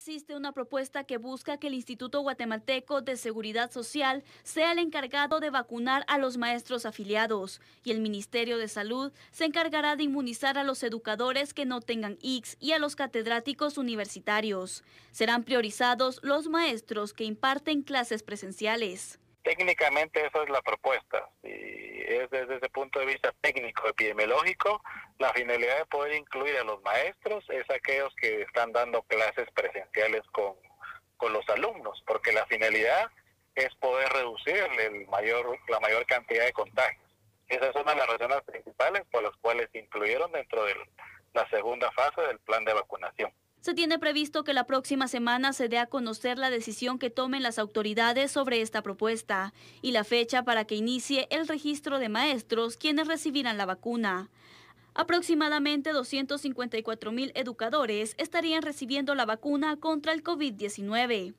Existe una propuesta que busca que el Instituto Guatemalteco de Seguridad Social sea el encargado de vacunar a los maestros afiliados y el Ministerio de Salud se encargará de inmunizar a los educadores que no tengan X y a los catedráticos universitarios. Serán priorizados los maestros que imparten clases presenciales. Técnicamente esa es la propuesta es desde ese punto de vista epidemiológico, la finalidad de poder incluir a los maestros es aquellos que están dando clases presenciales con, con los alumnos, porque la finalidad es poder reducir el mayor, la mayor cantidad de contagios. Esa es una de las razones principales por las cuales se incluyeron dentro de la segunda fase del plan de vacunación. Se tiene previsto que la próxima semana se dé a conocer la decisión que tomen las autoridades sobre esta propuesta y la fecha para que inicie el registro de maestros quienes recibirán la vacuna. Aproximadamente 254 mil educadores estarían recibiendo la vacuna contra el COVID-19.